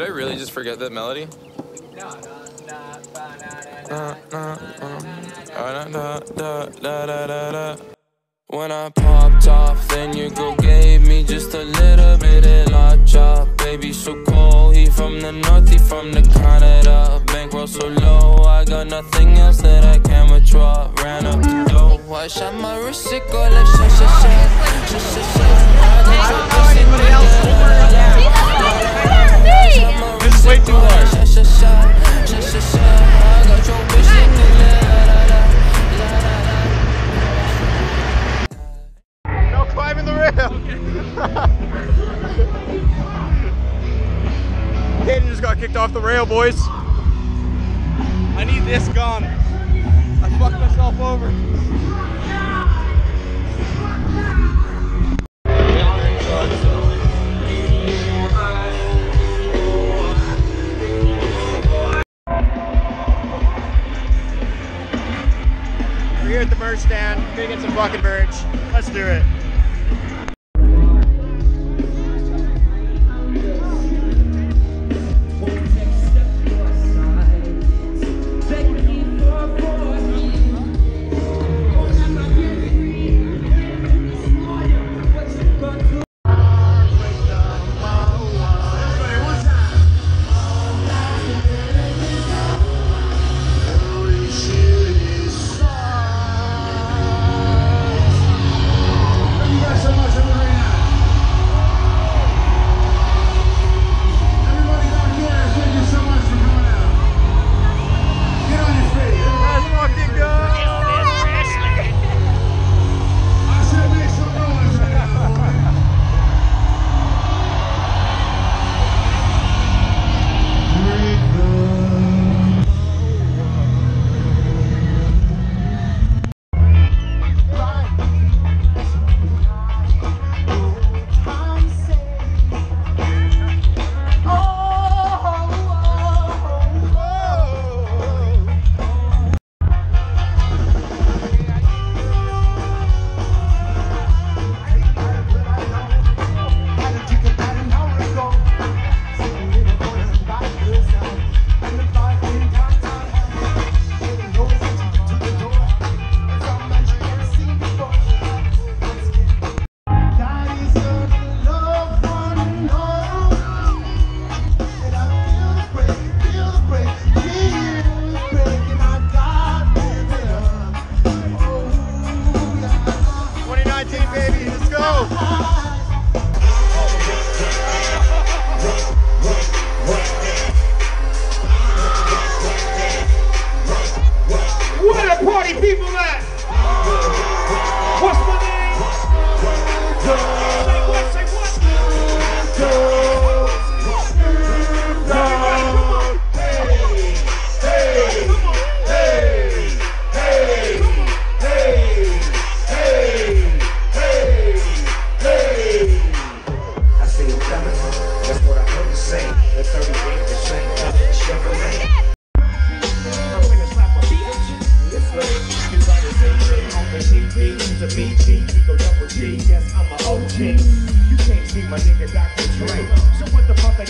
Did I really just forget that melody? When I popped off, then your girl gave me just a little bit of la. Baby, so cold, he from the north, he from the Canada. Bankroll so low, I got nothing else that I can withdraw. Ran up the I shot my wrist, it go like this is way too hard. No climbing the rail. Hayden just got kicked off the rail, boys. I need this gone. I fucked myself over. we get some fucking merch. Let's do it.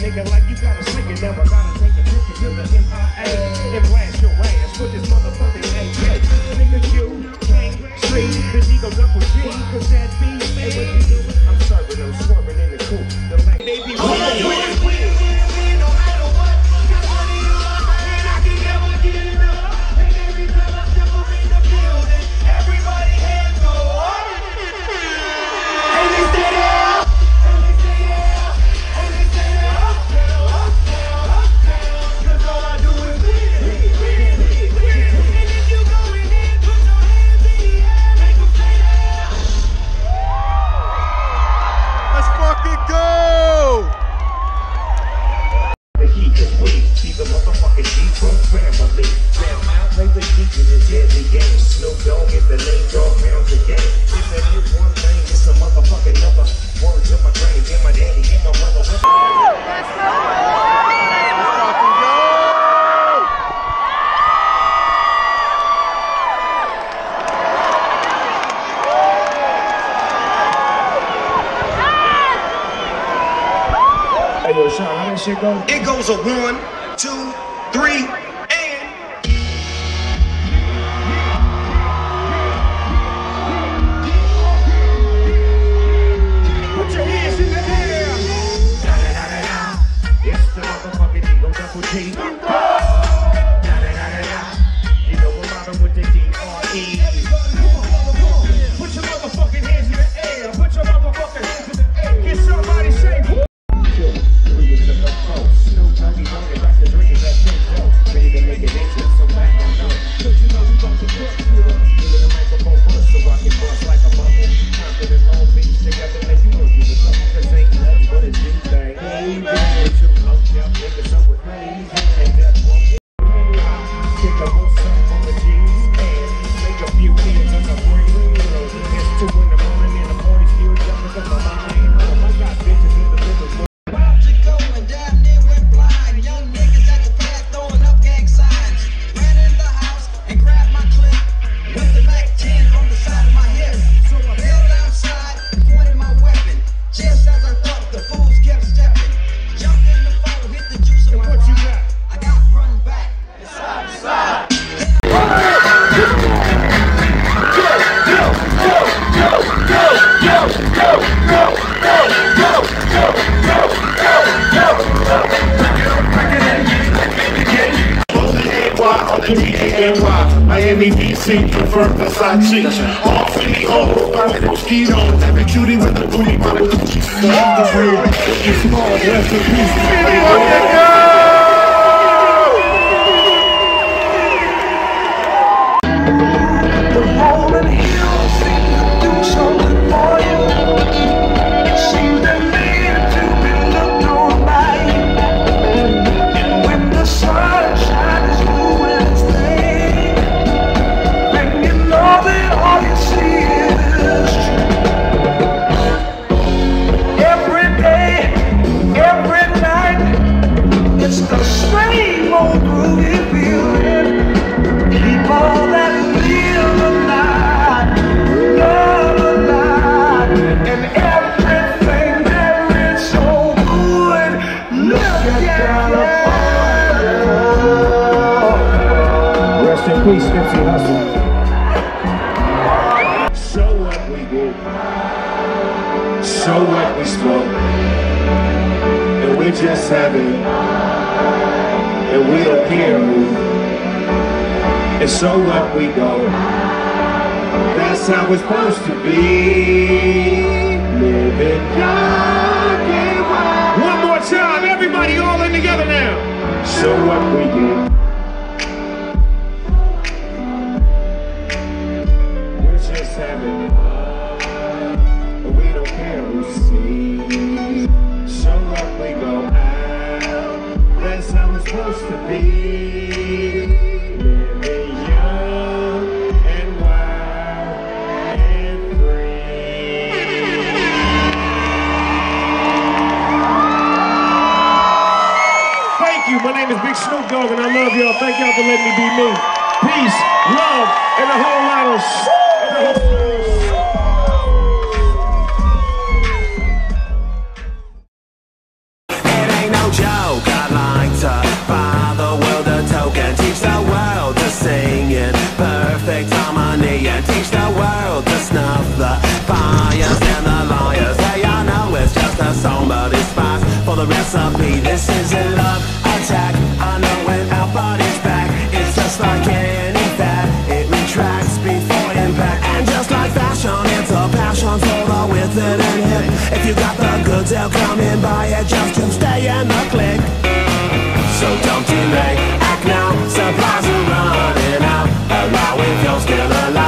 nigga like you gotta swing, it. Never gotta take a picture to the MIA and blast your ass with this motherfucking AK. Nigga, you can't see this ego double G, cause that be it would be little shot. How that shit go? It goes a one, two, three, and. Put your hands in the air. Miami, DC, prefer Versace. In the old, I'm mosquitoes. Every cutie with a booty, my Gucci. The underwear is small, rest in peace. Peace, Nipsey Hussle. So what we do, so what we smoke, and we just having, and we don't care who. And so what we go, that's how we're supposed to be. Living young and wild. One more time, everybody all in together now. So what we do. Thank you, my name is Big Snoop Dogg, and I love y'all. Thank y'all for letting me be me. Peace, love, and a whole lot of. Recipe This is a love attack, I know when our body's back It's just like any fat, it retracts before impact And just like fashion, it's a passion for the withered and hip If you got the goods, they'll come and buy it just to stay in the click So don't delay, act now, supplies are running out. Allow if you're still alive,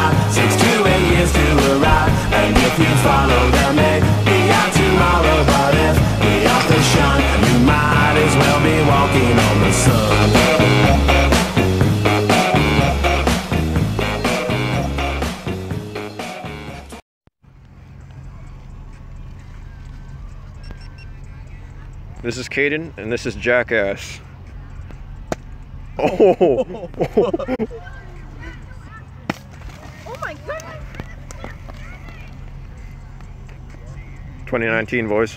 This is Caden, and this is Jackass. Oh! Oh my goodness. 2019, boys.